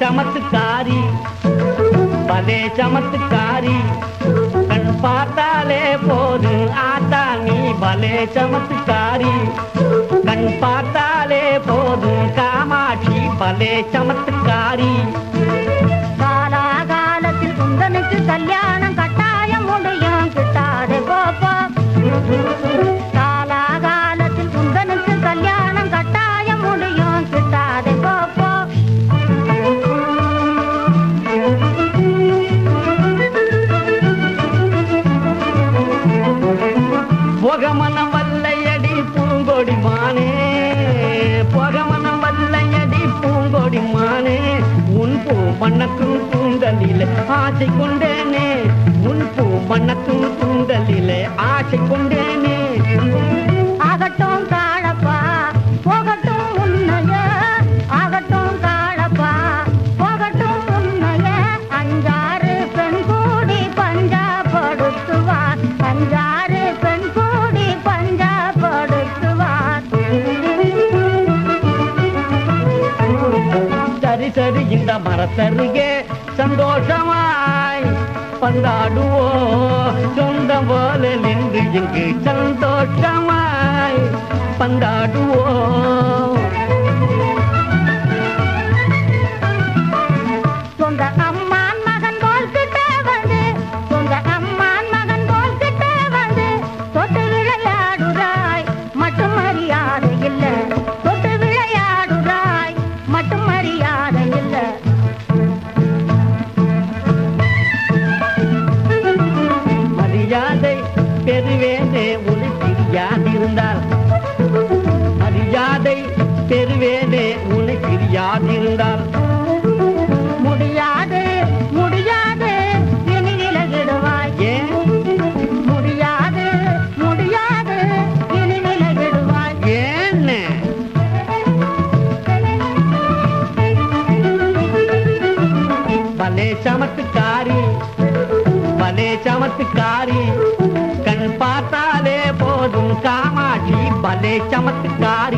சமத்துக்காரி பலே சமத்துக்காரி. கண் பார்த்தாலே போது ஆத்தா நீ பலே சமத்துக்காரி. கண் பார்த்தாலே போது காமாட்சி பலே சமத்துக்காரி. காலாகாலத்தில் குந்தனுக்கு கல்யாணம் பூ மண்ணக்கும் தூங்கலிலே ஆசை கொண்டேனே. உன் பூ மண்ணக்கும் தூங்கலிலே ஆசை கொண்டேன். சரி இந்த மரத்தருகே சந்தோஷமாய் பந்தாடுவோம் சொந்தம் போல நின்று இங்கு சந்தோஷமாய் பந்தாடுவோம் மரியாதை பெறுவேனே உனக்கு யாதிருந்தால். மரியாதை பெறுவேனே உனக்கு யாதிருந்தால். முடியாது முடியாது இனி விலகிடுவாய். ஏன்? முடியாது முடியாது இனி விலகிடுவாய். ஏன்னு? பலே சமத்துக்காரி பலே சமத்துக்காரி கண் பார்த்தாலே போதும் காமாட்சி பலே சமத்துக்காரி